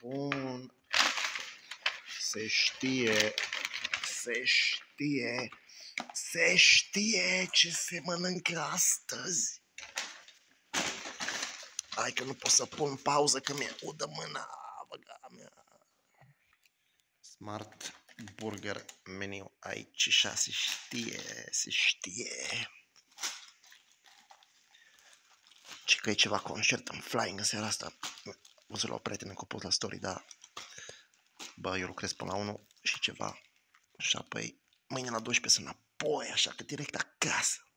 Bun. Se știe, se știe, se știe ce se mănâncă astăzi. Hai că nu pot să pun pauză că mi-e udă mâna, băga mea. Smart Burger Menu aici și se știe, se știe. Și că e ceva concert în flying în seara asta. O să la o prietenă cu pot la story, dar bă, eu lucrez până la 1 și ceva. Și apoi mâine la 12 sunt înapoi, așa că direct acasă.